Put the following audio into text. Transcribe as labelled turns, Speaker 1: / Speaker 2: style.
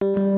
Speaker 1: you.